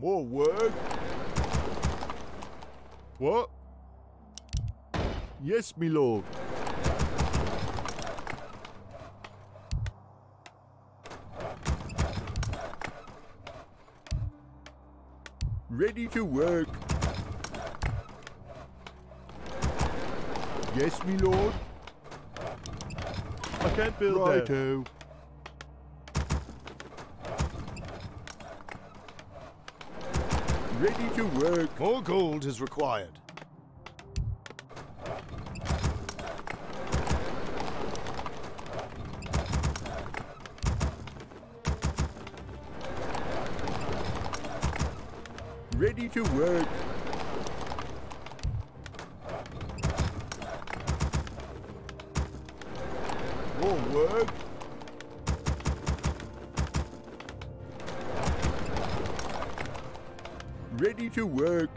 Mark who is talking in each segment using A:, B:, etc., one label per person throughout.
A: More work? What? Yes, me lord. Ready to work. Yes, me lord. I can't build Righto. Ready to work.
B: More gold is required.
A: Ready to work.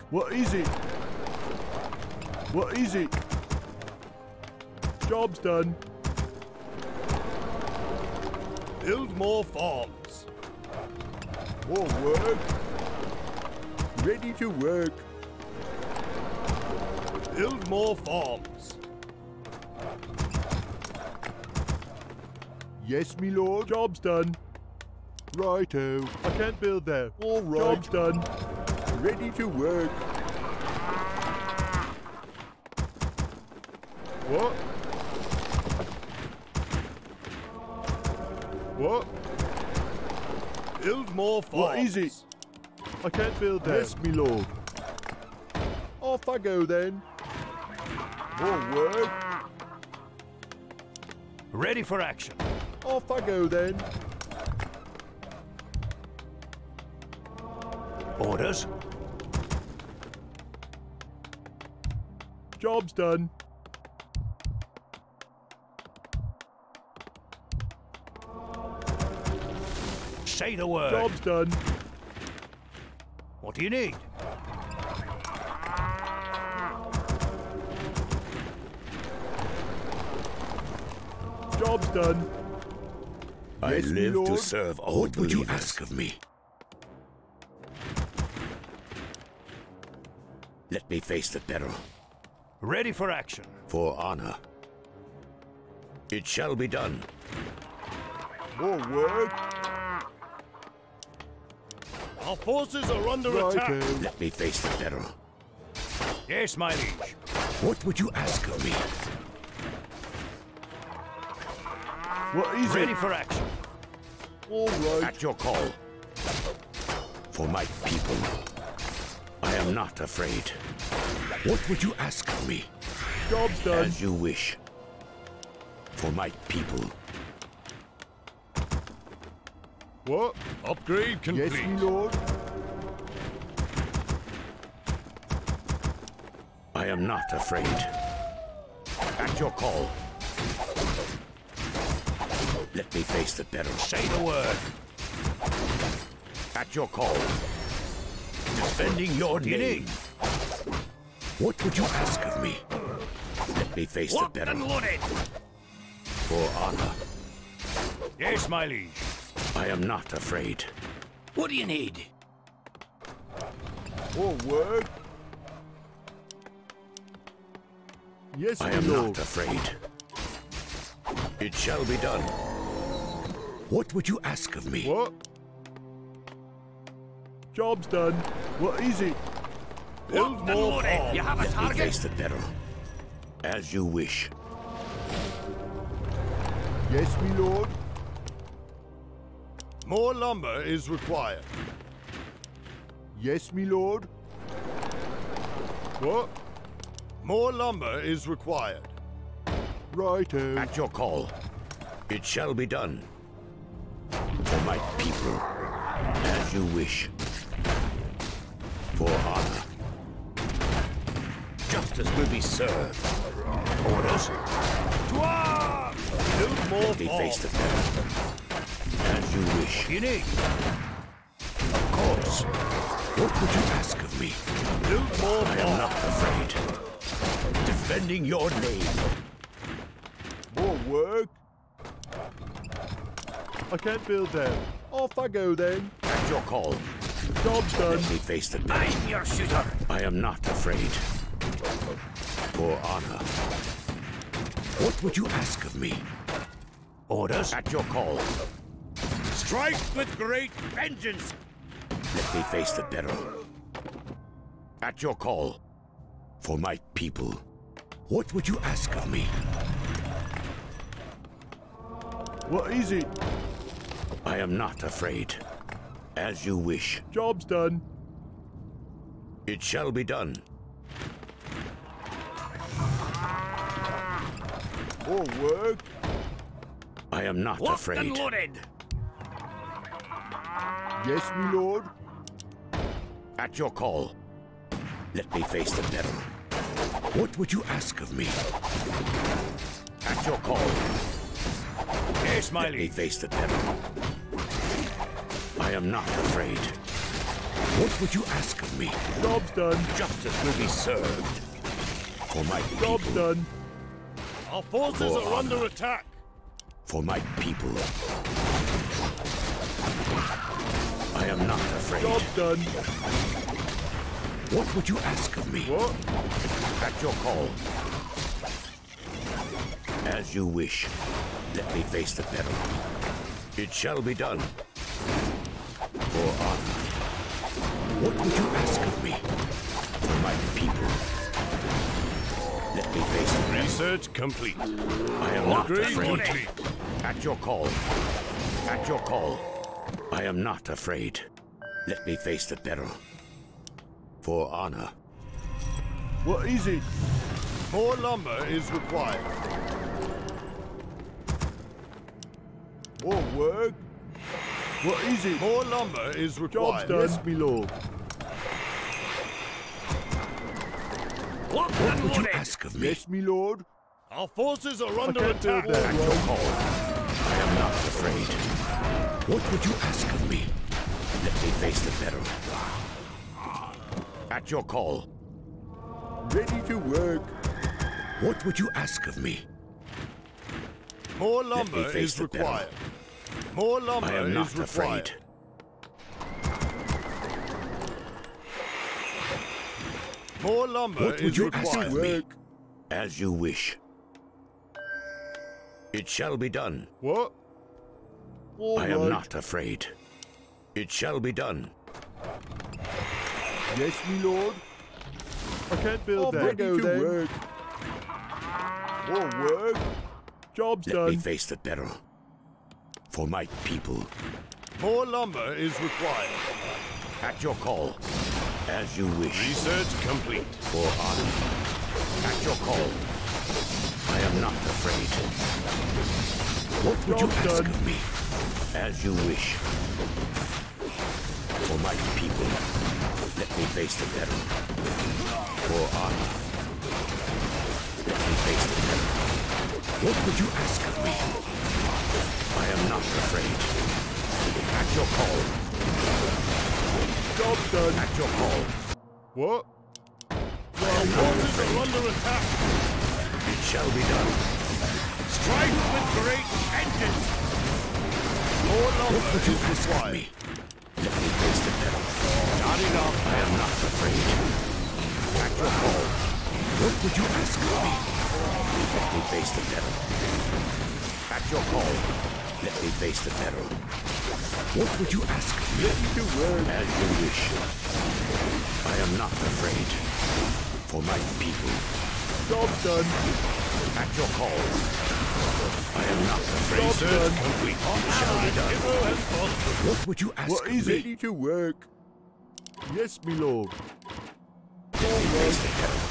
A: What is it? What is it? Job's done.
B: Build more farms.
A: More work. Ready to work.
B: Build more farms.
A: Yes, me lord. Job's done. Righto. I can't build there. All right. Job's done. Ready to work. What? What?
B: Build more farms.
A: What is it? I can't build that. Yes, me lord. Off I go then. More work.
B: Ready for action.
A: Off I go then.
B: Orders.
A: Job's done.
B: Say the word.
A: Job's done.
B: What do you need?
A: Job's done.
C: I
A: Yes, me
C: live to serve all
D: What would you ask of me?
C: Let me face the peril
B: Ready for action.
C: for honor. It shall be done.
A: More work.
B: Our forces are under attack.
A: Righto.
C: Let me face the peril.
B: Yes, my liege.
D: What would you ask of me?
A: What is
B: Ready
A: it?
B: for action.
A: All right.
C: At your call. For my people. I am not afraid.
D: What would you ask of me?
A: Job's done.
C: As you wish. For my people.
A: What?
B: Upgrade complete.
A: Yes, me lord.
C: I am not afraid. At your call. Let me face the peril.
B: Say the word.
C: At your call. Defending your
B: What
C: name.
B: Need?
D: What would you ask of me?
C: Let me face
B: Locked
C: the
B: and
C: peril.
B: loaded.
C: For honor.
B: Yes, my liege.
C: I am not afraid.
B: What do you need?
A: More work. Yes,
C: I am
A: lord.
C: not afraid. It shall be done.
D: What would you ask of me?
A: What? Job's done. What is it?
B: Build
C: Locked
B: more eh? farms.
C: You have a Let me face the peril. As you wish.
A: Yes, me lord.
B: More lumber is required.
A: Yes, me lord. What?
B: More lumber is required.
A: Righto. Oh.
C: At your call. It shall be done. For my people. As you wish. For honor. Justice will be served. Orders.
B: Twa! Build more
C: Let me face the peril. As you wish.
B: What you need?
C: Of course.
D: What would you ask of me?
B: Build more
C: I am not afraid. Defending your name.
A: More work. I can't build them. Off I go then.
C: At your call.
A: Job's done.
C: Let me face the.
D: I'm your shooter.
C: I am not afraid. For honor. What would you ask of me? Orders at your call.
B: Strike with great vengeance!
C: Let me face the peril. At your call. For my people. What would you ask of me?
A: What is it?
C: I am not afraid. As you wish.
A: Job's done.
C: It shall be done.
A: More work.
C: I am not
D: Locked
C: afraid.
D: and loaded.
A: Yes, me lord.
C: At your call. Let me face the devil. What would you ask of me? At your call.
B: Yes, my
C: Let me face the peril. I am not afraid. What would you ask of me?
A: Job's done.
C: Justice will be served. For my
A: Job's
C: people.
A: done.
B: Our forces
C: For
B: are under attack.
C: For my people. I am not afraid.
A: Job's done.
C: What would you ask of me?
A: What?
C: At your call. As you wish. Let me face the peril. It shall be done. For honor. What would you ask of me? For my people. Let me face the peril.
B: Research complete.
C: I am not
B: Great
C: afraid.
B: complete.
C: At your call. At your call. I am not afraid. Let me face the peril. For honor.
A: What is it?
B: More lumber is required.
A: More work. What is it?
B: More lumber is
A: Job's
B: required.
A: done. Yes, me lord.
D: Locked
C: What would you ask of me?
A: Yes, me lord.
B: Our forces are under
A: can't
B: attack.
A: that.
C: At your call. I am not afraid. What would you ask of me? Let me face the battle. At your call.
A: Ready to work.
C: What would you ask of me?
B: More lumber
C: face
B: is
C: the peril.
B: required. More lumber
C: I am
B: is
C: not
B: required.
C: afraid.
B: More lumber
C: What would
B: is
C: you ask
B: required.
C: of me?
A: Work.
C: As you wish. It shall be done.
A: What? All
C: I am not afraid. It shall be done.
A: Yes, me lord. I can't build
C: Off
A: that.
C: we
A: Ready
C: go
A: to
C: then.
A: work. More work. Job's
C: Let
A: done.
C: me face the peril. For my people.
B: More lumber is required.
C: At your call. As you wish.
B: Research complete.
C: For honor. At your call. I am not afraid. What would you ask
A: done.
C: of me? As you wish. For my people. Let me face the peril. For honor. Let me face the peril. What would you ask of me? I am not afraid. At your call.
A: Job's done.
C: At your call.
A: What?
B: Our forces are under attack.
C: It shall be done.
B: Strike with great vengeance. More
C: What
B: lumber
C: would you ask of me? Let me face the peril.
B: Not enough.
C: I am not afraid. At your call. What would you ask of me? Let me face the devil. At your call. Let me face the peril. What would you ask me?
A: Ready to work.
C: As you wish. I am not afraid. For my people.
A: Job's done.
C: At your call. I am not afraid.
A: Job's done.
C: Complete. Shall be done.
B: Hero has fallen.
C: What would you ask
A: What
C: of
A: is
C: me?
A: ready to work? Yes, me lord.
C: Let me face the peril.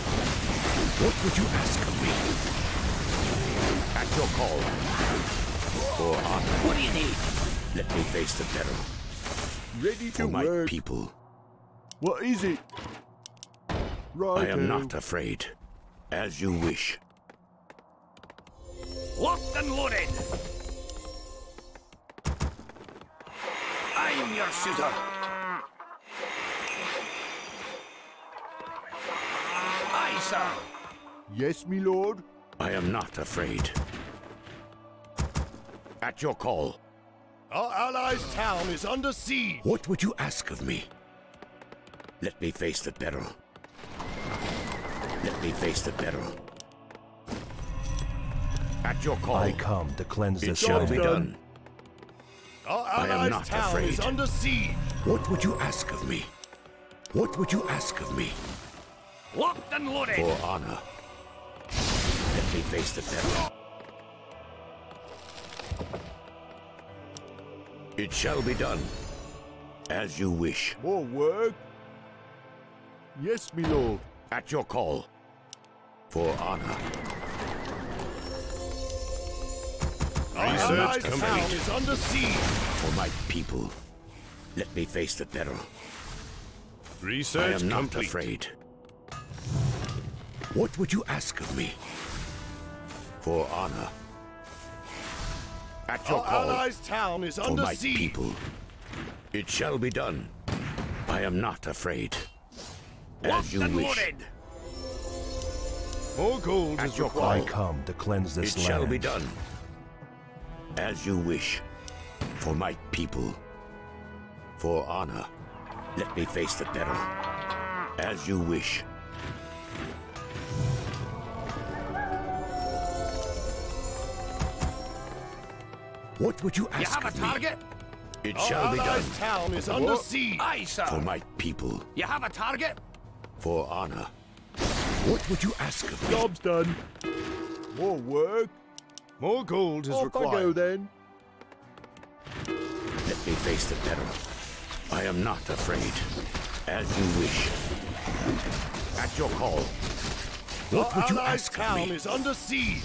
C: What would you ask of me? At your call. For honor.
D: What do you need?
C: Let me face the peril.
A: Ready to
C: For my
A: work.
C: people.
A: What is it? Right.
C: I am not afraid. As you wish.
D: Locked and loaded. I'm your shooter. Aye, sir.
A: Yes, me lord.
C: I am not afraid. At your call.
B: Our allies' town is under siege.
C: What would you ask of me? Let me face the peril. Let me face the peril. At your call,
E: I come to cleanse
C: it
E: this
C: shall be done.
B: Our
C: I am
B: allies'
C: not
B: town
C: afraid.
B: is under siege.
C: What would you ask of me? What would you ask of me?
D: Locked and loaded.
C: For honor. Let me face the peril. It shall be done. As you wish.
A: More work? Yes, me lord.
C: At your call. For honor.
B: Our
C: Research complete.
B: is under siege.
C: For my people. Let me face the peril. I
B: Research
C: am not
B: complete.
C: afraid. What would you ask of me? For honor. At your
B: Our
C: call.
B: allies' town is
C: for
B: under
C: my
B: siege.
C: people. It shall be done. I am not afraid. As
D: Locked
C: you
D: and
C: wish.
D: loaded.
B: More gold
C: At
B: is
C: your
B: required.
E: I come to cleanse
C: It
E: this land.
C: shall be done. As you wish. For my people. For honor. Let me face the peril. As you wish. What would you ask? Of us?
D: You have a
C: of me?
D: target?
C: It
B: Our
C: shall be done.
B: allies' town is under
A: What?
B: siege.
D: Aye, sir.
C: For my people.
D: You have a target?
C: For honor. What would you ask of me?
A: Job's done. More work?
B: More gold is
A: Off I go then.
C: Let me face the peril. I am not afraid. As you wish. At your call. What
B: Our
C: would you
B: allies'
C: ask of
B: town
C: me?
B: is under siege.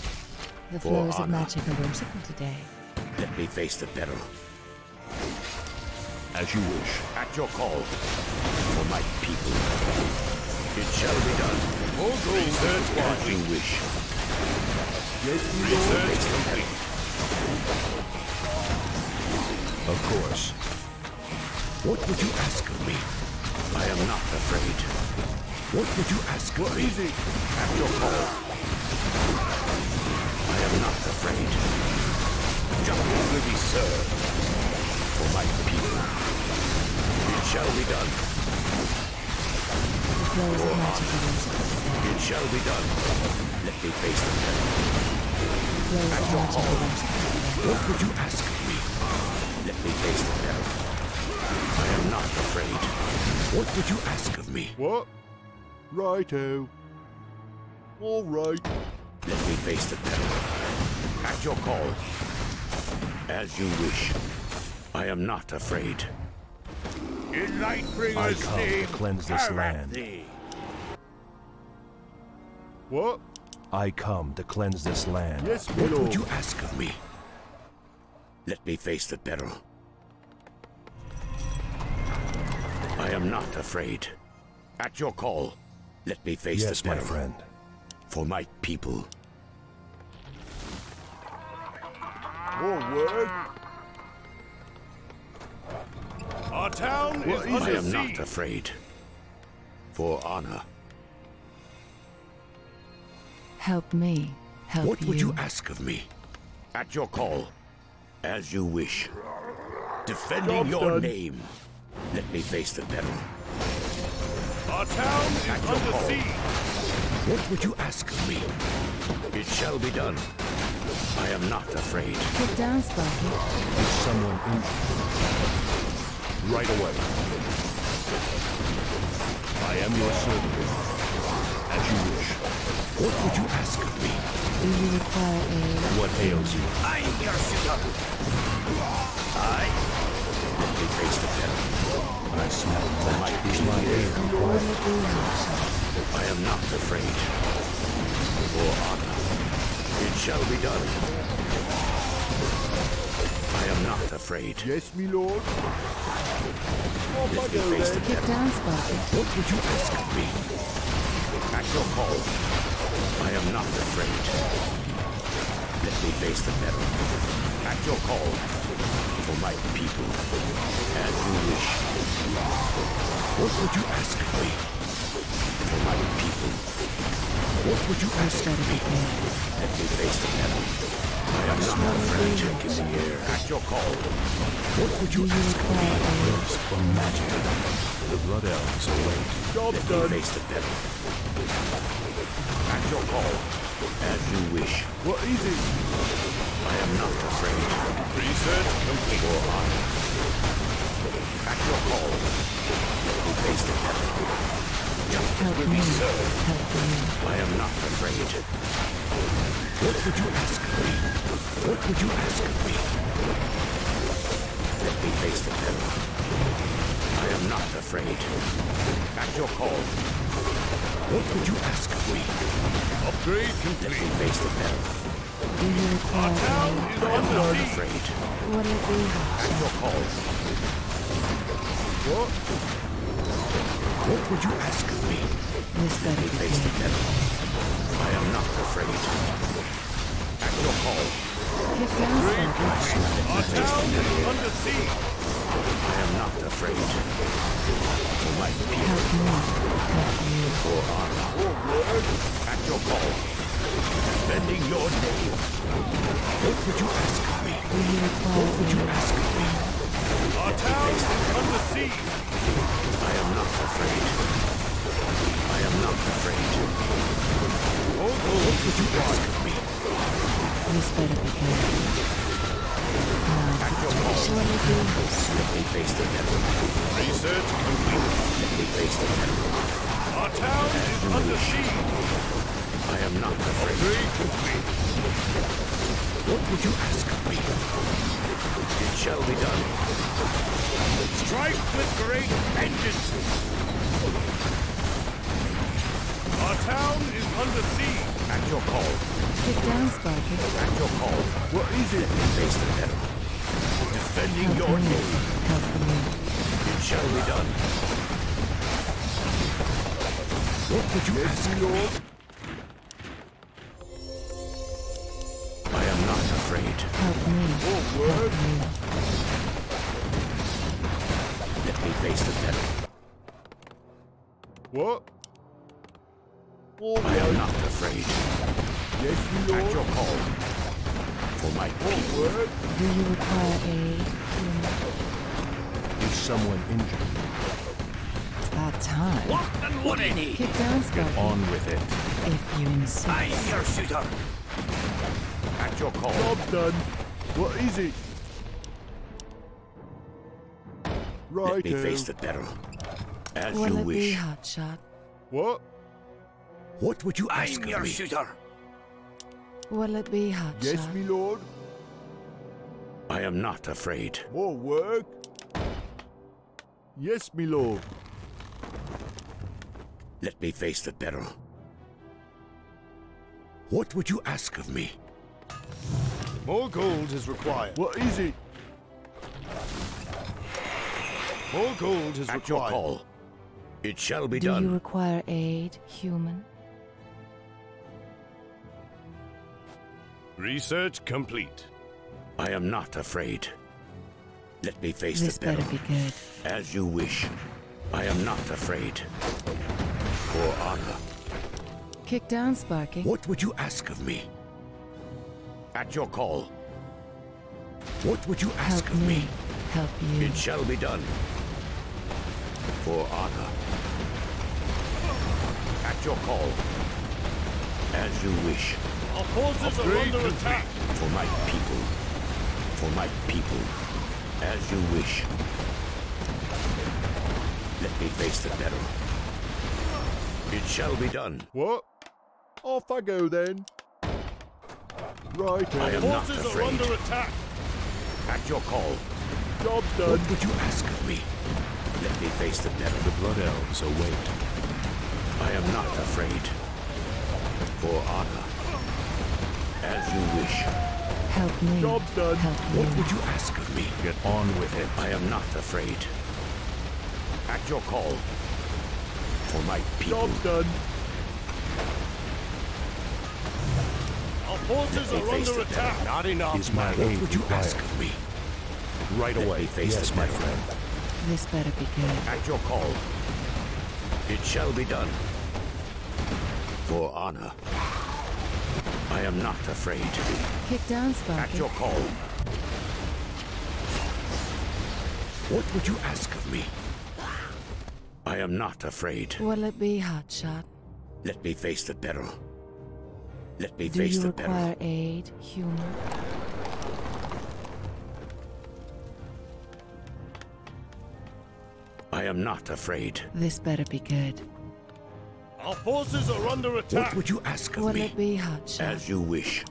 F: The flows of magic are whimsical today.
C: Let me face the peril.
E: As you wish.
C: At your call. For my people. It shall be done.
B: More gold is
C: As
B: required.
C: you wish.
A: Yes, me lord.
B: Research complete.
E: Of course.
C: What would you ask of me? I am not afraid. What would you ask of me?
A: Easy.
C: At your call. I am not afraid. Justice will be served. For my people. It shall be done.
F: Magic are.
C: It shall be done. Let me face the
F: flows of magic are.
C: What would you ask of me? Let me face the peril. I am not afraid. What would you ask of me?
A: What? Righto. All right.
C: Let me face the peril. At your call. As you wish. I am not afraid.
B: In
E: I come to cleanse this land.
B: thee.
A: What?
E: I come to cleanse this land.
A: Yes,
C: What would you ask of me? Let me face the peril. I am not afraid. At your call. Let me face
E: Yes,
C: the
E: my friend.
C: For my people.
A: More work?
B: Our town
A: What
B: is
A: is
C: I am not afraid. For honor.
F: Help me. Help
C: What
F: you.
C: would you ask of me? At your call. As you wish. Defending
A: Job's
C: your
A: done.
C: name. Let me face the peril.
B: Our town is
C: At
B: under siege.
C: What would you ask of me? It shall be done. I am not afraid.
F: Get down, Sparky.
E: Is someone injured? Right away. I am your servant. As you wish.
C: What would you ask of me?
F: Do you require aid?
E: What ails you?
D: I'm your shooter. Aye.
C: Let me face the peril.
E: I smell
C: For my
E: magic. Is my aid
F: What
E: required?
F: will do you, sir?
C: I am not afraid. For honor. It shall be done. I am not afraid.
A: Yes, me lord. Off I
C: Let me face the
A: then.
F: Get down, Sparky.
C: What would you ask of me? At your call. I am not afraid. Let me face the peril. At your call. For my people. As you wish. What would you ask of me? For my people. What would you ask of
F: Better
C: me? Let me face the peril. I am not afraid. Check in the air. At your call. What would you
F: you
C: ask of
F: require
C: me?
F: aid?
E: Or magic. The blood elves await.
A: Job
C: Let me face the devil. At your call. As you wish.
A: What is it?
C: I am not afraid.
B: Research complete.
C: For honor. At your call. Let me face the devil.
F: Help me. Help me.
C: I am not afraid. What would you ask of me? What would you ask of me? Let me face the devil. I am not afraid. At your call. What would you ask of me?
B: Upgrade
C: Let me
B: complete.
C: face the devil.
F: Do you require
B: Town is
C: I am not afraid.
F: Will it be
C: At your call.
A: What?
C: What would you ask of me?
F: This better
C: Let
F: be
C: face the devil. I am not afraid. At your call.
F: Kick down Sparky.
B: Our town is under siege.
C: I am not afraid. For my people.
F: Help me. Help you.
C: For honor. At your call. Defending your name. What would you ask of me?
F: Do you require
C: What would you ask of me?
B: Our town under siege.
C: I am not afraid. I am not afraid.
B: All
C: What would you ask of me?
F: This better be good.
C: At your
F: Now,
C: call.
F: surely be
C: Let me face the devil.
B: research complete.
C: Let me face the devil.
B: Our town is under siege.
C: I am not afraid.
B: Upgrade complete.
C: What would you ask of me? It shall be done.
B: Strike with great vengeance. Our town is under siege.
C: At your call.
F: Kick down Sparky.
C: At your call.
A: What is it?
C: Face the devil. Defending
F: Help
C: your
F: me.
C: name.
F: Help me.
C: It shall be done. What would you ask of
F: Help me. Help me.
C: Let me face the devil.
A: What? All
C: I am not afraid.
A: Yes,
C: At
A: my lord.
C: your call. For my people.
F: Do you require aid?
E: Is someone injured?
F: It's about time.
D: Locked and loaded.
F: Kick down Sparky.
E: On with it.
F: If you insist.
D: I am your shooter.
C: At your call.
A: Job's done. What is it? Right.
C: Let me face the devil. As
F: Will
C: you
F: it be
C: wish.
F: hotshot?
A: What?
C: What would you
D: I
C: ask
D: am
C: of
D: your
C: me?
D: shooter.
F: Will it be hotshot?
A: Yes, me lord.
C: I am not afraid.
A: More work? Yes, me lord.
C: Let me face the devil. What would you ask of me?
B: More gold is required.
A: What is it?
B: More gold is
C: At your
B: required.
C: call. It shall be
F: Do
C: done.
F: you require aid, human?
B: Research complete.
C: I am not afraid. Let me face
F: This
C: the
F: better be good.
C: As you wish. I am not afraid. For honor.
F: Kick down Sparky.
C: What would you ask of me? At your call. What would you ask
F: Help
C: of
F: me.
C: me?
F: Help you.
C: It shall be done. For honor. At your call. As you wish.
B: Our forces are under attack.
C: For my people. For my people. As you wish. Let me face the devil. It shall be done.
A: What? Off I go then. Right.
C: I am not
B: Forces are
C: afraid.
B: under attack.
C: At your call.
A: Job's
C: What would you ask of me? Let me face the devil.
E: The blood elves oh, await.
C: I am not afraid. For honor. As you wish.
F: Help me.
A: Job's done.
F: Help
C: What would you ask of me?
E: Get on with it.
C: I am not afraid. At your call. For my people.
A: Job's done.
B: Forces are under
C: the
B: attack. Not enough.
E: Is my
C: What
E: aid
C: would you ask of me?
E: Right
C: Let
E: away.
C: me face
E: Yes, my friend.
F: This better be good.
C: At your call. It shall be done. For honor. I am not afraid.
F: Kick down,
C: At your call. What would you ask of me? I am not afraid.
F: What'll it be, Hotshot?
C: Let me face the peril. Let me
F: Do
C: face
F: you
C: the peril.
F: require aid, human?
C: I am not afraid.
F: This better be good.
B: Our forces are under attack.
C: What would you ask of
F: What'll
C: me?
F: it be, Hotshot?
C: As you wish.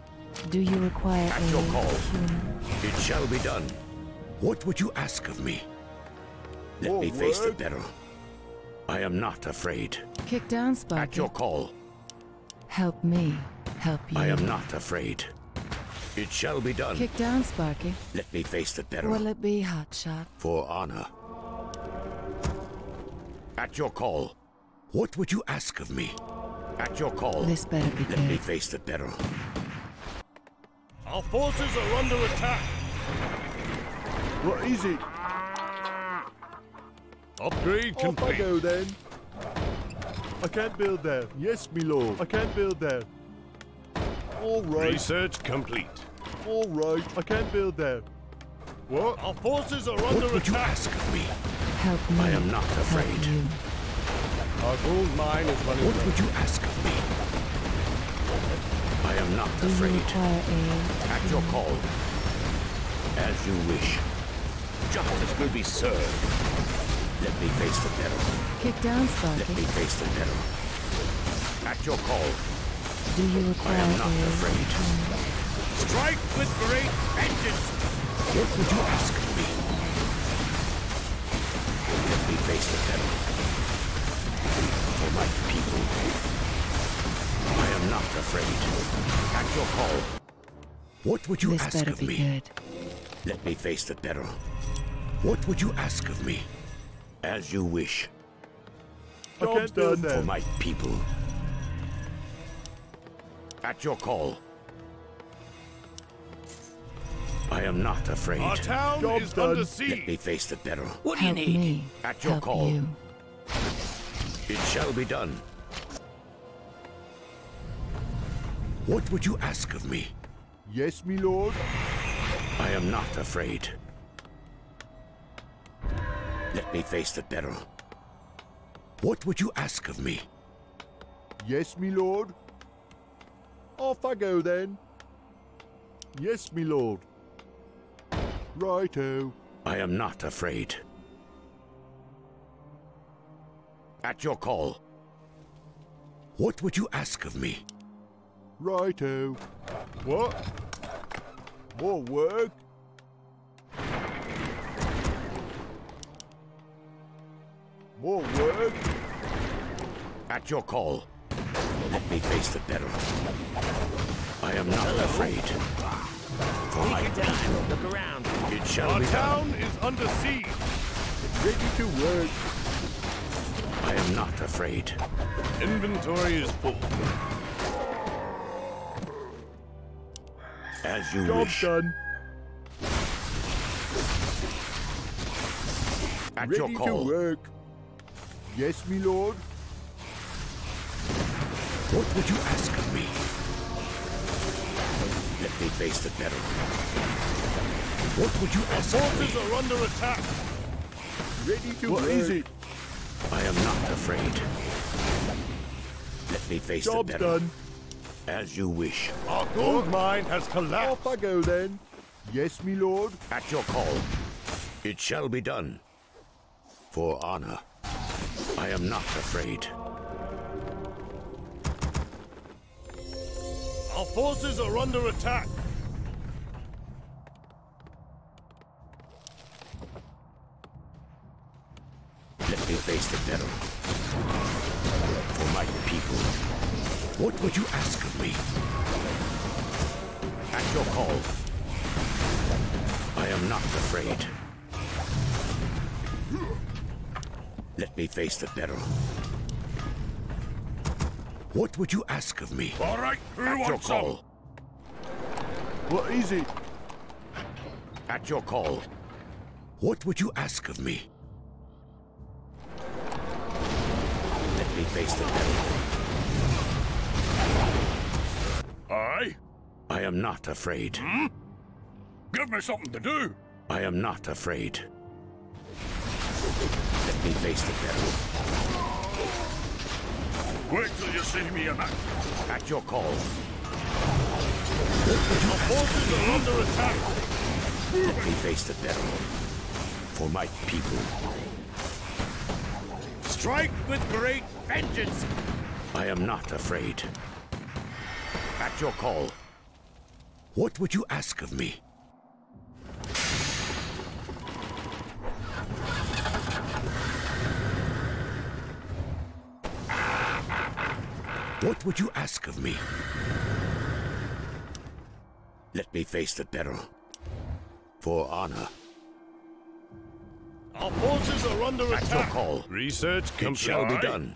F: Do you require
C: At
F: aid,
C: your call.
F: human?
C: It shall be done. What would you ask of me? Let
A: More
C: me face the peril. I am not afraid.
F: Kick down,
C: At your call.
F: Help me. Help you.
C: I am not afraid. It shall be done.
F: Kick down, Sparky.
C: Let me face the peril.
F: What'll it be, Hotshot?
C: for honor. At your call. What would you ask of me? At your call.
F: This better be
C: Let me face the peril.
B: Our forces are under attack.
A: What is it?
B: Upgrade
A: Off I go then. I can't build there. Yes, me lord. I can't build there. All right.
B: Research complete.
A: All right. I can't build there. What?
B: Our forces are under attack.
C: What would you
B: attack.
C: ask of me?
F: Help me.
C: I am not afraid.
F: Help you.
B: Our gold mine is running
C: What
B: low.
C: would you ask of me? I am not
F: Do
C: afraid.
F: require aid?
C: At your call. As you wish. Justice will be served. Let me face the peril.
F: Kick down,
C: Let me face the peril. At your call.
F: Do you
C: I
F: require
C: am not
F: aid?
C: afraid.
B: Strike with great vengeance.
C: What would you ask of me? Let me face the peril. For my people. I am not afraid. At your call. What would you
F: This
C: ask
F: better
C: of
F: be
C: me?
F: good.
C: Let me face the peril. What would you ask of me? As you wish.
A: I Job's can't done build
C: For my people. At your call. I am not afraid.
B: Our town
A: Job's
B: is
A: done.
B: under
C: Let me face the peril.
D: What do you need?
F: me.
C: At your
F: Help
C: call.
F: you.
C: It shall be done. What would you ask of me?
A: Yes, me lord.
C: I am not afraid. Let me face the peril. What would you ask of me?
A: Yes, me lord. Off I go then. Yes, me lord. Righto.
C: I am not afraid. At your call. What would you ask of me?
A: Righto. What? More work? More work?
C: At your call. Let me face the peril. I am not afraid. For my people.
D: Look around.
C: It shall
B: Our
C: be done.
B: town is under siege.
A: Ready to work.
C: I am not afraid.
B: Inventory is full.
C: As you
A: Job
C: wish.
A: done.
C: At
A: Ready
C: your
A: to work. Yes, me lord.
C: What would you ask of me? Let me face the peril. What would you ask of
B: Forces
C: me?
B: are under attack.
A: Ready to What work. it?
C: I am not afraid. Let me face
A: Job's
C: the peril.
A: done.
C: As you wish.
B: Our gold mine has collapsed.
A: Off I go then. Yes, me lord.
C: At your call. It shall be done. For honor. I am not afraid.
B: Our forces are under attack.
C: Let me face the peril. For my people. What would you ask of me? At your call. I am not afraid. Let me face the peril. What would you ask of me?
B: All right, who
C: At your
B: wants some?
C: call.
A: What is it?
C: At your call. What would you ask of me? Let me face the devil.
B: I?
C: I am not afraid. Hmm?
B: Give me something to do.
C: I am not afraid. Let me face the peril.
B: Wait till you see me action.
C: At your call.
B: Your Forces are under attack.
C: Let me face the peril. For my people.
B: Strike with great vengeance.
C: I am not afraid. At your call. What would you ask of me? What would you ask of me? Let me face the peril. For honor.
B: Our forces are under
C: At your
B: attack.
C: call.
B: Research
C: It shall be done.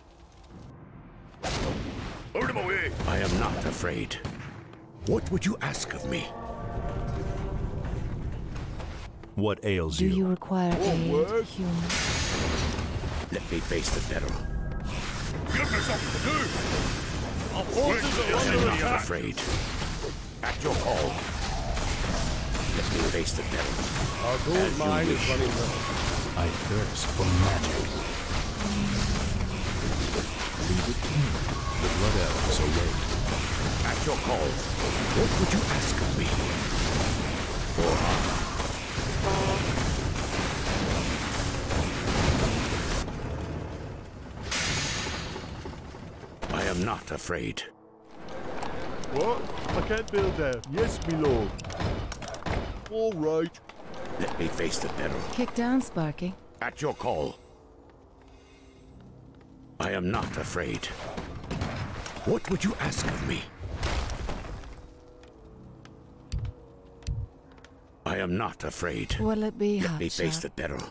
B: Out of my way.
C: I am not afraid. What would you ask of me?
E: What ails
F: Do
E: you?
F: Do you require aid,
A: work.
F: human?
C: Let me face the peril.
B: Give me something to do. Our forces
C: I
B: are under
C: am not
B: attack.
C: afraid. At your call. Let me face the peril.
B: Our gold mine is running low.
E: I thirst for magic. Leave it to me. The blood elves await.
C: At your call. What would you ask of me? For honor. Am not afraid.
A: What? I can't build there. Yes, me lord. All right.
C: Let me face the peril.
F: Kick down, Sparky.
C: At your call. I am not afraid. What would you ask of me? I am not afraid.
F: Will it be
C: Let
F: hot
C: me face the peril.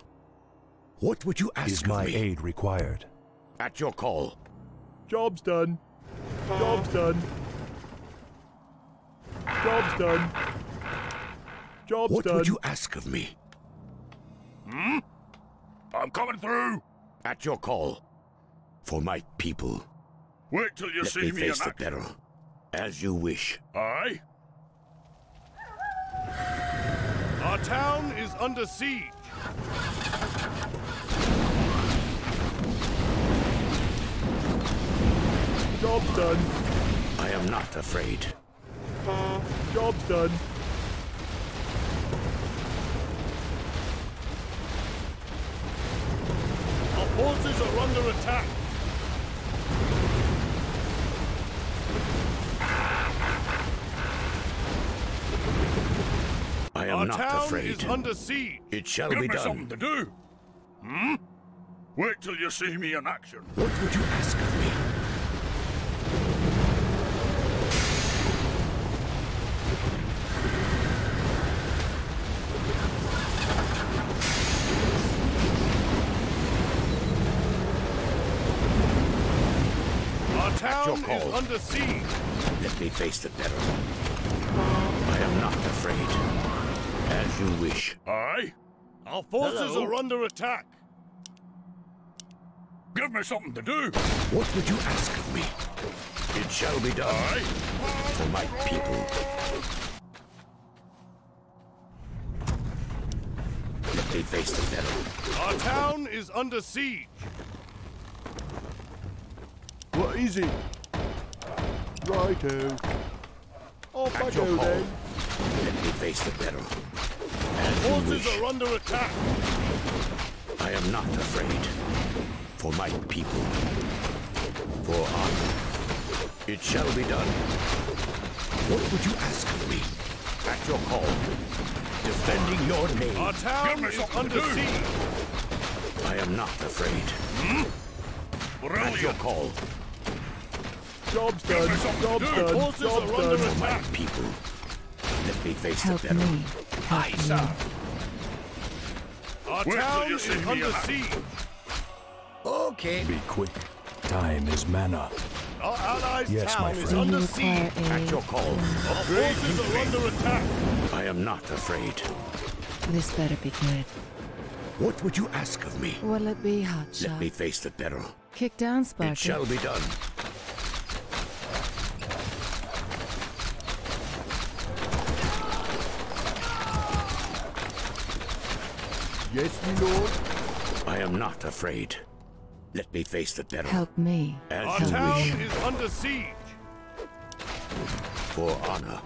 C: What would you ask
E: Is
C: of
E: my aid required?
C: At your call.
A: Job's done. Job's done. Job's done. Job's
C: What
A: done.
C: What would you ask of me? Hmm?
B: I'm coming through.
C: At your call. For my people.
B: Wait till you
C: Let
B: see
C: me
B: me in
C: face the
B: action.
C: peril. As you wish.
B: Aye. Our town is under siege.
A: Job's done.
C: I am not afraid.
A: Job's done.
B: Our forces are under attack.
C: I am
B: Our
C: not
B: town
C: afraid.
B: is under siege.
C: It shall
B: Give
C: be
B: me
C: done.
B: something to do. Hmm? Wait till you see me in action.
C: What would you ask of me?
B: Under siege.
C: Let me face the peril. I am not afraid. As you wish.
B: Aye. Our forces
C: Hello.
B: are under attack. Give me something to do.
C: What would you ask of me? It shall be done.
B: Aye.
C: For my people. Let me face the peril.
B: Our town is under siege.
A: What is it? Righto. Off I
C: At your
A: go
C: call.
A: then.
C: Let me face the peril. As you wish.
B: are under attack.
C: I am not afraid. For my people. For honor. It shall be done. What would you ask of me? At your call. Defending your name.
B: Our town is something to
C: Hmm? siege. I am not afraid. Hmm? At your call.
A: Job's
B: Give me
A: done. Job's
B: to do.
A: done.
B: Forces
A: Job's
B: are under
A: done.
C: For my
B: attack.
C: people. Let me face
F: Help
C: the peril.
F: me.
C: Aye, sir.
B: Our Wait till town is under siege.
C: Okay.
E: Be quick. Time is mana.
B: Our allies'
E: Yes, my
B: town is
E: friend.
F: Do you
B: under
F: require
B: siege.
C: At your call.
B: Our forces are under attack.
C: I am not afraid.
F: This better be good.
C: What would you ask of me?
F: Will it be hot
C: Let me face the peril.
F: Kick down,
C: It shall be done.
A: Yes, me lord.
C: I am not afraid. Let me face the peril.
F: Help me.
C: As
B: Our town
C: wish.
B: is under siege.
C: For honor.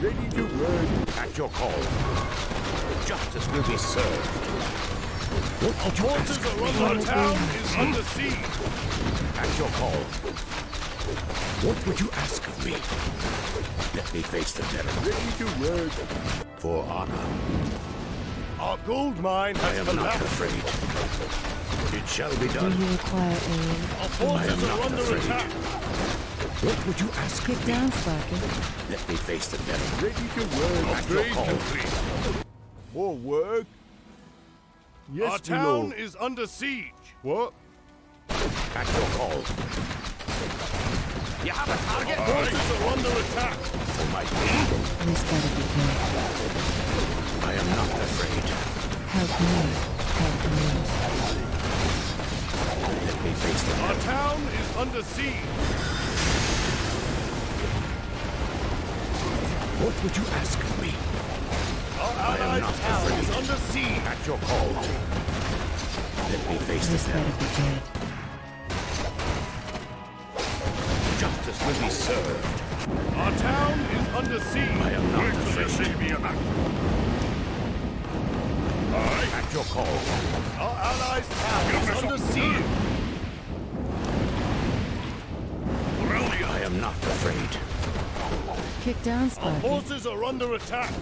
A: Ready to work.
C: At your call. Justice will be served. What would you
B: Forces
C: ask of
B: are
C: me?
B: under Our town is under siege.
C: At your call. What would you ask of me? Let me face the peril.
A: Ready to work.
C: For honor.
B: Our gold mine has
C: I
B: has
C: am not
B: collapsed.
C: afraid. It shall be done.
F: Do
C: done.
F: you require aid?
B: Our
C: I
B: forces
C: am
B: are
C: not
B: under
C: afraid.
B: attack.
C: What would you ask
F: Kick
C: of me?
F: down, Sparky.
C: Let me face the peril.
A: Ready to work.
C: At your
B: Upgrade
C: call.
B: complete.
A: More work. Yes,
B: Our town
A: lord.
B: is under siege.
A: What?
C: At your call.
D: You have a target?
B: Forces are under attack.
C: For my people.
F: This better be good.
C: I am not afraid.
F: Help me. Help me.
C: Let me face the
B: Our town is under siege.
C: What would you ask of me?
B: Our
C: am
B: allied
C: not
B: town
C: afraid.
B: is under siege.
C: At your call. Let me face
F: This
C: the
F: better
C: peril.
F: be good.
C: Justice will be served.
B: Our town is under siege.
C: I am not afraid.
B: me an
C: At your call.
B: Our allies' town is under siege.
C: I am not afraid.
F: Kick down,
B: Our
F: Sparky.
B: forces are under attack.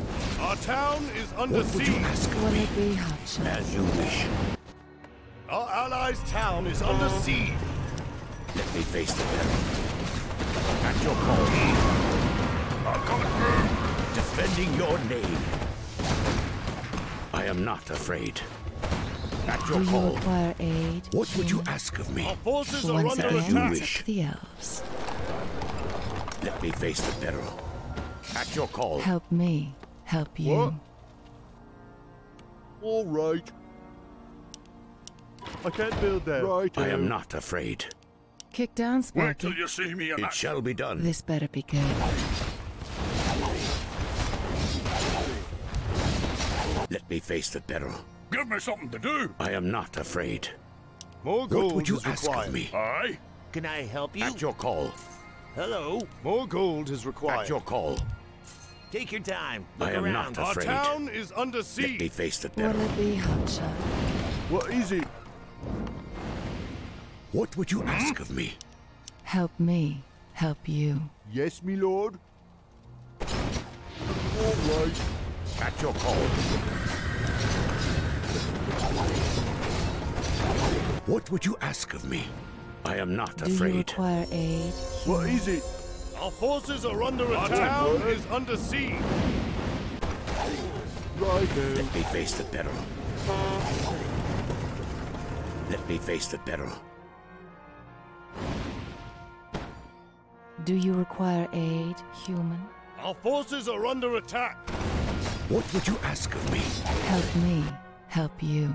B: Our town is under
C: What would you ask of
F: Will
C: me?
F: it be hot?
C: As you wish.
B: Our allies' town is under oh. siege.
C: Let me face the peril. At your call. Defending your name. I am not afraid. At your
F: Do
C: your
F: you
C: call.
F: require aid?
C: What would you ask of me?
B: Our forces are
F: Once
B: under
F: again,
C: you
B: attack.
C: wish.
F: the elves.
C: Let me face the peril. At your call.
F: Help me. Help you.
A: What? All right. I can't build that. Right.
C: I am not afraid.
F: Kick down, Sparky.
B: Wait till you see me
C: It shall be done.
F: This better be good.
C: Let me face the peril.
B: Give me something to do.
C: I am not afraid.
B: More
C: What
B: gold
C: would you
B: is
C: ask
B: required.
C: of me?
B: Aye.
D: Can I help you?
C: At your call.
D: Hello.
B: More gold is required.
C: At your call.
D: Take your time. Look
C: I am
D: around.
C: not
B: Our town is under siege.
C: Let me face the
F: Will
C: peril.
F: it be hot?
A: What is it?
C: What would you ask of me?
F: Help me. Help you.
A: Yes, me lord. All right.
C: At your call. What would you ask of me? I am not
F: Do you
C: afraid.
F: require aid?
A: What is it?
B: Our forces are under attack. Our town is under siege.
A: Right then.
C: Let me face the peril. Let me face the peril.
F: Do you require aid, human?
B: Our forces are under attack.
C: What would you ask of me?
F: Help me. Help you.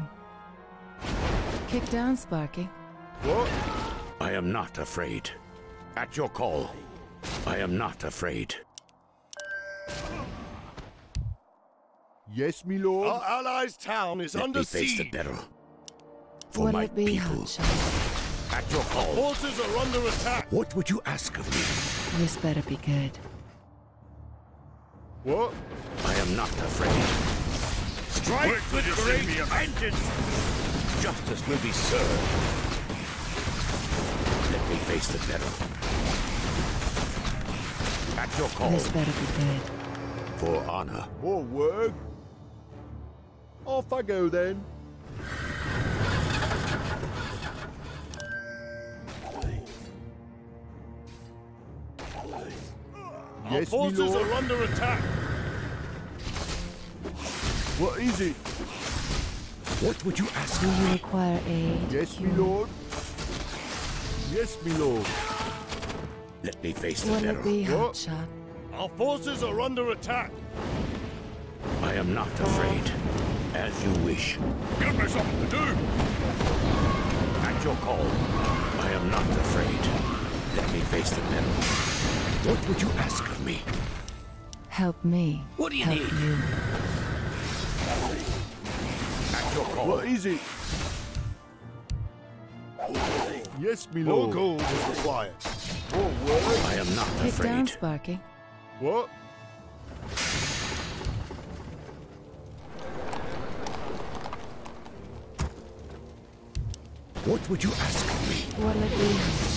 F: Kick down, Sparky.
A: What?
C: I am not afraid. At your call. I am not afraid.
A: Yes, me lord.
B: Our allies' town is
C: Let
B: under
C: me face the
B: siege.
C: peril. For
F: Will
C: my
F: it be
C: people.
F: hot shot?
C: At your call.
B: Forces are under attack.
C: What would you ask of me?
F: This better be good.
A: What?
C: I am not afraid.
B: Strike with great
C: vengeance! Justice will be served. Let me face the peril. At your call.
F: This better be good.
C: For honor.
A: More work? Off I go then. Yes, me
B: forces are under attack.
A: What is it?
C: What would you ask
F: Do
C: of
F: you require aid?
A: Yes, me lord. Yes, me lord.
C: Let me face the
F: Will it
C: peril.
F: be hot
A: What?
B: Our forces are under attack.
C: I am not afraid. As you wish.
B: Give me something to do.
C: At your call. I am not afraid. Let me face the peril. What would you ask of me?
F: Help me.
D: What do you
F: help
D: need?
F: you.
C: At your call.
A: What is it? Yes, me
B: More
A: lord.
B: gold is required.
A: More work.
C: I am not
F: Get down,
C: afraid.
F: Sparky.
A: What?
C: What would you ask of me?
F: What'll it be?